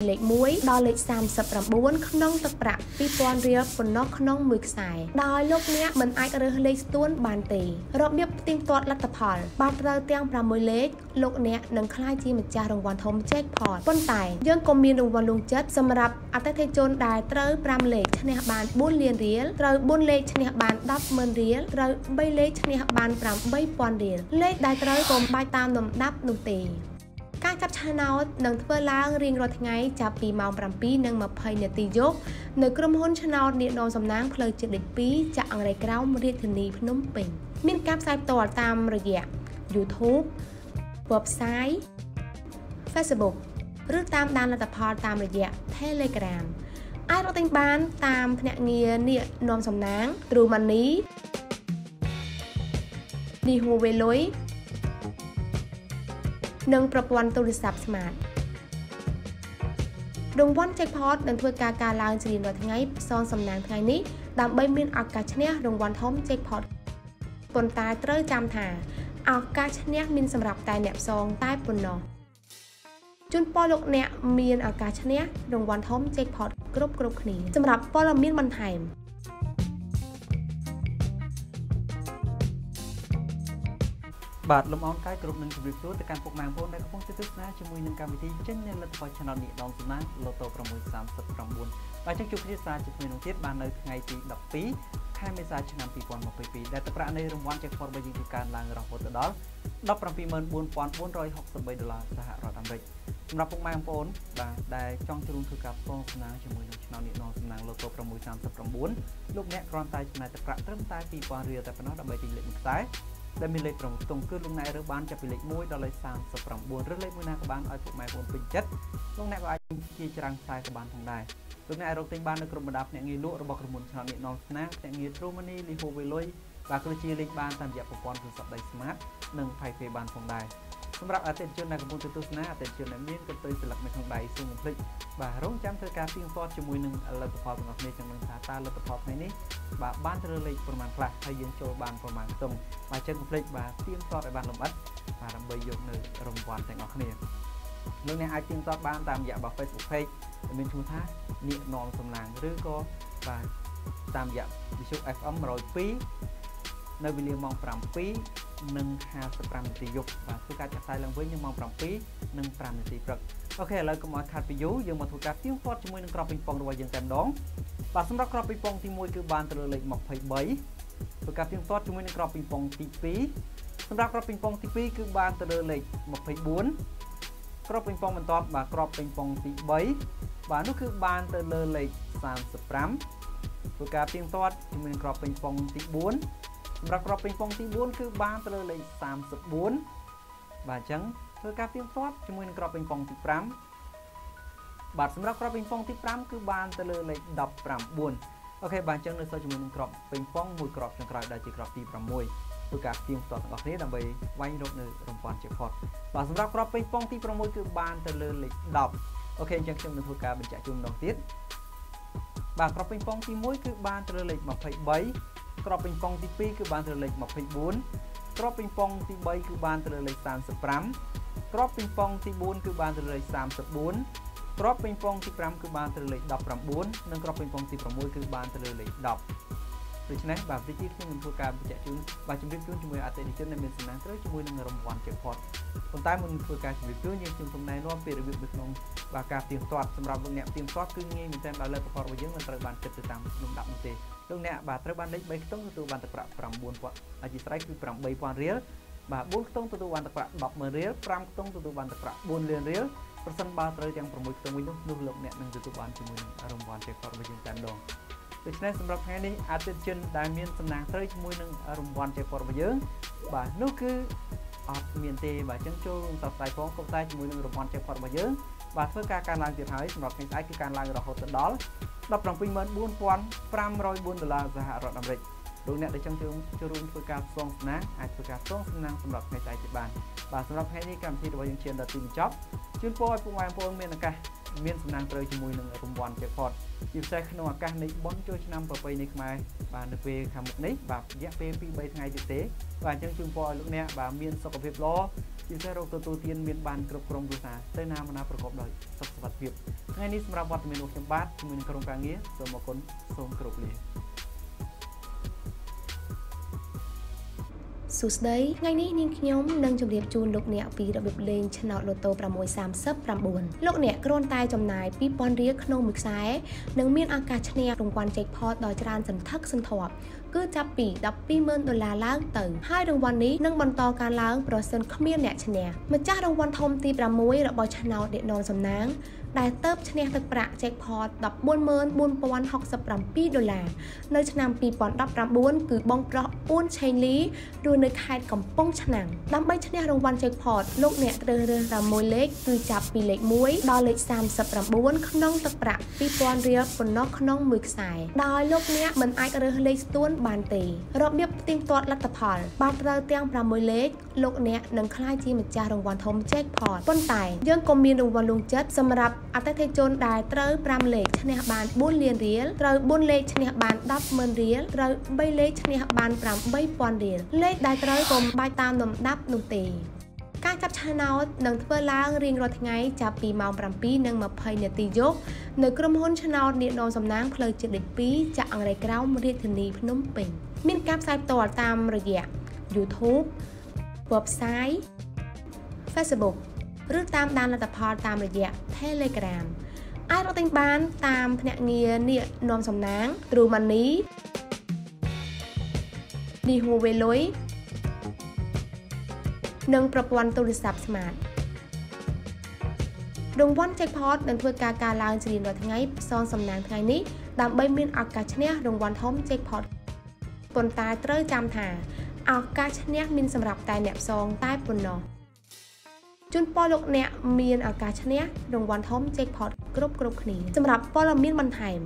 លេខ1ដល់លេខ39ក្នុងទឹកប្រាក់2000រៀលប៉ុណ្ណោះក្នុងមួយខ្សែដោយលោកអ្នកមិនអាចរើសលេខស្ទួនបានទេរបៀបផ្ទៀងផ្ទាត់លទ្ធផលបើត្រូវទាំង6លេខលោកអ្នកនឹងក្លាយជាម្ចាស់រង្វាន់ធំ Jackpot ប៉ុន្តែយើងក៏មានរង្វាន់លួងចិត្តសម្រាប់អតិថិជនដែលត្រូវ5លេខឈ្នះបាន4លានរៀលត្រូវ4លេខឈ្នះបាន100000រៀលត្រូវ3លេខឈ្នះបាន8000រៀលលេខដែលត្រូវកុំបាច់តាមលំដាប់នោះទេ ការចាប់ឆ្នោតនឹងធ្វើឡើងរៀងរាល់ថ្ងៃចាប់ពីម៉ោង7:20នាទីយប់នៅក្រុមហ៊ុនឆ្នោតនាដមសំណាងផ្លូវជាតិលេខ2ចាក់អង្រៃក្រោមរាជធានីភ្នំពេញមានការផ្សាយផ្ទាល់តាមរយៈ YouTube website Facebook ឬតាមដានលទ្ធផលតាមរយៈ Telegram អាចរកទិញបានតាមភ្នាក់ងារនាគនាំសំណាង True Money នីហូវេលុយ និងប្រព័ន្ធទូរស័ព្ទ Smart រង្វាន់ Jackpot នឹងធ្វើការកើនឡើងជារៀងរាល់ថ្ងៃផ្សងសំណាងថ្ងៃនេះដើម្បីមានឱកាសឈ្នះរង្វាន់ធំ Jackpot ប៉ុន្តែត្រូវចាំថាឱកាសឈ្នះមានសម្រាប់តែអ្នកផ្សងតែប៉ុណ្ណោះជូនពរលោកអ្នកមានឱកាសឈ្នះរង្វាន់ធំ Jackpot គ្រប់គ្រប់គ្នាសម្រាប់ព័ត៌មានបន្ថែម បាទលំអងកាយគ្រប់នឹងជម្រាបសួរទៅកាន់ពុកម៉ែបងប្អូនដែលកំពុងទស្សនាជាមួយនឹងកម្មវិធីចេញនៅលទ្ធផល Channel នេះដងសំណាង Lotto 639បាទចឹងជួបគ្នាសាជាថ្មីនោះទៀតបាននៅថ្ងៃទី12ខែមេសាឆ្នាំ2022ដែលទឹកប្រាក់នៃរង្វាន់ Jackpot របស់យើងគឺកើនឡើងរហូតដល់174,463ដុល្លារសហរដ្ឋអាមេរិកសម្រាប់ពុកម៉ែបងប្អូនបាទដែលចង់ចូលរួមធ្វើការផ្សងសំណាងជាមួយនឹងឆ្នាំនេះដងសំណាង Lotto 639លោកអ្នកគ្រាន់តែចំណាយទឹកប្រាក់ត្រឹមតែ2000រៀលតែប៉ុណ្ណោះដើម្បីទិញលេខមួយខ្សែ ដែលមានលេខប្រមខ្ទង់គឺលោកអ្នករើសបានចាប់ពីលេខ1ដល់លេខ39ឬលេខមួយណាក៏បានឲ្យពុកម៉ែបងប្អូនពេញចិត្តលោកអ្នកក៏អាចជាច្រើនខ្សែក៏បានផងដែរលោកអ្នករកទិញបាននៅក្រុមបណ្ដាភ្នាក់ងារលក់របស់ក្រុមហ៊ុនឆ្នោតនេះនងស្នាភ្នាក់ងារ True Money លីហូវេលុយបាទក៏ជាលេខបានតាមរយៈប្រព័ន្ធទូរស័ព្ទដៃ Smart និង PayPay បានផងដែរ សម្រាប់អតិថិជនដែលកំពុងទស្សនាអតិថិជនដែលមានកន្ទុយស្លឹកនៅក្នុងដៃសូមកុំភ្លេចបាទរងចាំធ្វើការទៀងទាត់ជាមួយនឹងលទ្ធផលរបស់គ្នាទាំងនឹងថាតើលទ្ធផលថ្ងៃនេះបាទបានទៅលើលេខប្រមាណខ្លះហើយយើងចូលបានប្រមាណខ្ទង់បាទចឹងកុំភ្លេចបាទទៀងទាត់ឲ្យបានលម្អិតបាទដើម្បីយកនៅរង្វាន់ទាំងអស់គ្នាលោកអ្នកអាចទៀងទាត់បានតាមរយៈរបស់ Facebook Page ដែលមានឈ្មោះថានាគនាំសំឡាងឬក៏បាទតាមរយៈវិទ្យុ FM 102នៅវេលាម៉ោង7 និង55នាទីយប់បាទធ្វើការចាក់ផ្សាយឡើងវិញនៅម៉ោង7និង5នាទីព្រឹកអូខេឥឡូវកុំឲ្យខាត់ពីយូរយើងមកធ្វើការទៀងទាត់ជាមួយនឹងក្របពេញប៉ុងរបស់យើងតែម្ដងបាទសម្រាប់ក្របពេញប៉ុងទី1គឺបានទៅលើលេខ23ធ្វើការទៀងទាត់ជាមួយនឹងក្របពេញប៉ុងទី2សម្រាប់ក្របពេញប៉ុងទី2គឺបានទៅលើលេខ24ក្របពេញប៉ុងបន្ទាប់បាទក្របពេញប៉ុងទី3បាទនោះគឺបានទៅលើលេខ35ធ្វើការទៀងទាត់ជាមួយនឹងក្របពេញប៉ុងទី4 សម្រាប់ក្របពេញប៉ុងទី4គឺបានទៅលើលេខ34បាទអញ្ចឹងធ្វើការទៀងទាត់ជាមួយនឹងក្របពេញប៉ុងទី5បាទសម្រាប់ក្របពេញប៉ុងទី5គឺបានទៅលើលេខ19អូខេបាទអញ្ចឹងនៅសល់ជាមួយនឹងក្របពេញប៉ុងមួយក្របចុងក្រោយដែលជាក្របទី6ធ្វើការទៀងទាត់ទាំងអស់គ្នាដើម្បីវាញ់រកនៅរង្វាន់ jackpot បាទសម្រាប់ក្របពេញប៉ុងទី6គឺបានទៅលើលេខ10អូខេអញ្ចឹងខ្ញុំនឹងធ្វើការបញ្ជាក់ជូនម្ដងទៀតបាទក្របពេញប៉ុងទី1គឺបានទៅលើលេខ23 ក្របពេញប៉ុងទី2គឺបានទៅលើលេខ24ក្របពេញប៉ុងទី3គឺបានទៅលើលេខ35ក្របពេញប៉ុងទី4គឺបានទៅលើលេខ34ក្របពេញប៉ុងទី5គឺបានទៅលើលេខ19និងក្របពេញប៉ុងទី6គឺបានទៅលើលេខ10ដូច្នេះបាទវិធីខ្ញុំនឹងធ្វើការបញ្ជាក់ជូនបាទជម្រាបជូនជាមួយអតិថិជនដែលមានសំណាងត្រូវជាមួយនឹងរង្វាន់ jackpot ប៉ុន្តែមុននឹងធ្វើការជម្រាបជូនយើងខ្ញុំសូមណែនាំពីរបៀបនៅក្នុង បាទការទៀងទាត់សម្រាប់លោកអ្នកទៀងទាត់គឺងាយមែនទែនដោយលទ្ធផលរបស់យើងមិនត្រូវបានគិតទៅតាមលំដាប់នោះទេលោកអ្នកបាទត្រូវបានលេខ3ខ្ទង់ទទួលបានទឹកប្រាក់9000អាជីស្រ័យគឺ8000រៀលបាទ4ខ្ទង់ទទួលបានទឹកប្រាក់100,000រៀល5ខ្ទង់ទទួលបានទឹកប្រាក់4លានរៀលប្រសិនបើត្រូវទាំង6ខ្ទង់វិញនោះនោះលោកអ្នកនឹងទទួលបានជាមួយនឹងរង្វាន់ jackpot របស់យើងតែម្ដងដូច្នេះសម្រាប់ថ្ងៃនេះអតិថិជនដែលមានសំណាងត្រូវជាមួយនឹងរង្វាន់ jackpot របស់យើងបាទនោះគឺ អត់មានទេបាទអញ្ចឹងចូលរួមសបស្រាយផងកុំតែជាមួយនឹងរង្វាន់ jackpot របស់យើងបាទធ្វើការកើនឡើងទៀតហើយសម្រាប់ថ្ងៃស្អែកគឺកើនឡើងរហូតដល់174,504ដុល្លារសហរដ្ឋអាមេរិកលោកអ្នកដែលចង់ចូលរួមធ្វើការផ្សងសំណាងអាចធ្វើការផ្សងសំណាងសម្រាប់ថ្ងៃស្អែកទៀតបានបាទសម្រាប់ថ្ងៃនេះកម្មវិធីរបស់យើងឈានដល់ទីបញ្ចប់ជូនពរឲ្យពុកម៉ែបងប្អូនមានឱកាស មានសំណាងត្រូវជាមួយនឹងរង្វាន់ jackpot ជាពិសេសក្នុងឱកាសនៃបុណ្យចូលឆ្នាំប្រពៃណីខ្មែរបាទនៅពេលខាងមុខនេះបាទរយៈពេល2 3ថ្ងៃទៀតទេបាទអញ្ចឹងជូនពរឲ្យលោកអ្នកបាទមានសុខភាពល្អជាពិសេសរោគទទួលទានមានបានគ្រប់គ្រងគ្រួសារទៅណាមកណាប្រកបដោយសុខសុវត្ថិភាពថ្ងៃនេះសម្រាប់វត្តមានរបស់ខ្ញុំបាទជាមួយនឹងក្រុមការងារសូមអរគុណសូមគោរពលា សួស្តីថ្ងៃនេះនាងខ្ញុំនឹងជម្រាបជូនលោកអ្នកពីរបៀបលេងឆ្នោតលូតូ639លោកអ្នកគ្រាន់តែចំណាយ2000រៀលក្នុងមួយខ្សែនិងមានឱកាសឈ្នះរង្វាន់ Jackpot ដ៏ច្រើនសន្ធឹកសន្ធាប់គឺចាប់ពី120,000ដុល្លារឡើងទៅហើយរង្វាន់នេះនឹងបន្តការឡើងប្រសិនគ្មានអ្នកឈ្នះម្ចាស់រង្វាន់ធំទី6របស់ឆ្នោតអ្នកនងសំណាង ដែលទៅឈ្នះទឹកប្រាក់ Jackpot 144,067ដុល្លារនៅឆ្នាំ2019គឺបងប្រុសអ៊ូនឆេងលីរស់នៅខេត្តកំពង់ឆ្នាំងដើម្បីឈ្នះរង្វាន់ Jackpot លោកអ្នកត្រូវរើសរ៉ាមួយលេខគឺចាប់ពីលេខ1ដល់លេខ39ក្នុងទឹកប្រាក់2000រៀលប៉ុណ្ណោះក្នុងមួយខ្សែដោយលោកអ្នកមិនអាចរើសលេខស្ទួនបានទេរបៀបផ្ទៀងផ្ទាត់លទ្ធផលបានត្រូវទាំង6លេខលោកអ្នកនឹងក្លាយជាម្ចាស់រង្វាន់ធំ Jackpot ប៉ុន្តែយើងក៏មានរង្វាន់លួងចិត្តសម្រាប់អតិថិជនដែលត្រូវ5លេខឈ្នះបាន4លានរៀលត្រូវ4លេខឈ្នះបាន100000រៀលត្រូវ3លេខឈ្នះបាន8000រៀលលេខដែលត្រូវកុំបាច់តាមលំដាប់នោះទេការចាប់ឆ្នោតនឹងធ្វើឡើងរៀងរាល់ថ្ងៃចាប់ពីម៉ោង7:20នាទីយប់នៅក្រុមហ៊ុនឆ្នោតនាដងសំណាងផ្លូវជាតិលេខ2ចាក់អង្រៃក្រោមរាជធានីភ្នំពេញមានការផ្សាយផ្ទាល់តាមរយៈ YouTube website Facebook ឬតាមដានលទ្ធផលតាមរយៈ Telegram អាចរកទិញបានតាមភ្នាក់ងារនាគនាំសំណាង True Money ឌីហូវេលុយនិងប្រព័ន្ធទូរស័ព្ទ Smart រង្វាន់ Jackpot នឹងធ្វើការកើនឡើងជារៀងរាល់ថ្ងៃផ្សងសំណាងថ្ងៃនេះដើម្បីមានឱកាសឈ្នះរង្វាន់ធំ Jackpot ប៉ុន្តែត្រូវចាំថាឱកាសឈ្នះមានសម្រាប់តែអ្នកផ្សងតែប៉ុណ្ណោះ ជូនពរលោកអ្នកមានឱកាសឈ្នះរង្វាន់ធំ Jackpot គ្រប់គ្រប់គ្នាសម្រាប់ព័ត៌មានបន្ថែម